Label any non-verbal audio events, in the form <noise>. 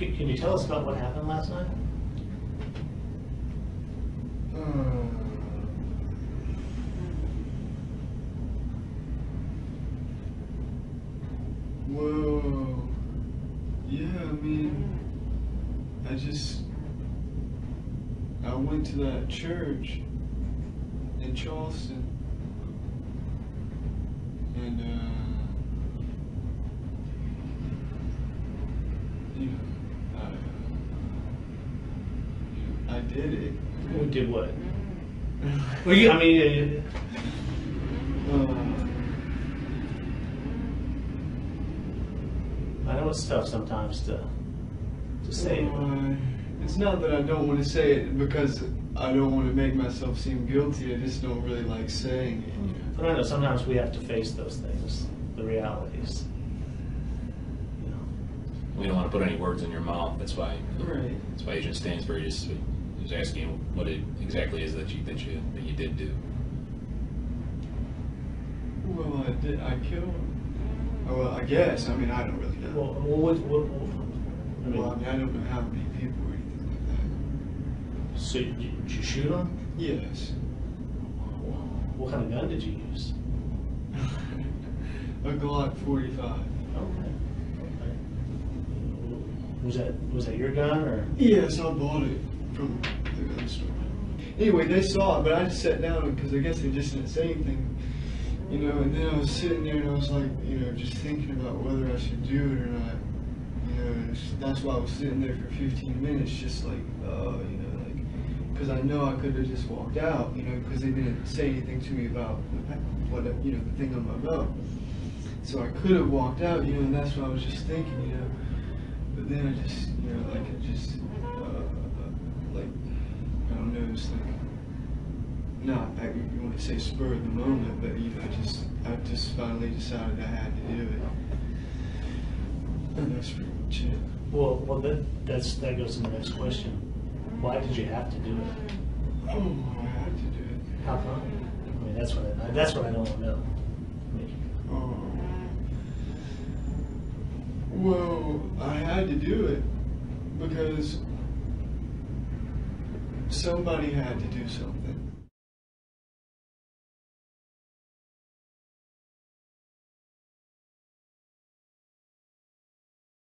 Can, can you tell us about what happened last night? Uh, Whoa. Yeah, I mean, I just. I went to that church in Charleston. And, uh. You know, I. uh, you know, I did it. We did what? Well, you, I mean, uh, I know it's tough sometimes to to say. Uh, it's not that I don't want to say it because I don't want to make myself seem guilty. I just don't really like saying it. But I know sometimes we have to face those things, the realities. You know. We don't want to put any words in your mouth. That's why. Right. That's why Agent Stansbury just was asking what it exactly is that you that you that you did do. Well, I did. I killed. Oh, well, I guess. I mean, I don't really know. Well, well, what, what, what, I mean, well, I mean, I don't know how many people or anything so you, did you shoot him? like that. Yes. What kind of gun did you use? <laughs> A Glock 45. Okay. okay. Was that was that your gun or? Yes, I bought it from the gun store. Anyway, they saw it, but I just sat down because I guess they just didn't say anything. You know, and then I was sitting there and I was like, you know, just thinking about whether I should do it or not. You know, that's why I was sitting there for 15 minutes, just like, uh, you know, like, because I know I could have just walked out, you know, because they didn't say anything to me about what, you know, the thing on my belt. So I could have walked out, you know, and that's what I was just thinking, you know. But then I just, you know, like it just, uh, like, I don't know, it's like, not, I, you want to say spur of the moment, but you know, I just, I just finally decided I had to do it. And that's pretty much it. Well, well, that that's that goes to the next question. Why did you have to do it? Oh, I had to do it. How come? I mean, that's what I, that's what I don't know. I mean, Oh. Well, I had to do it because somebody had to do something.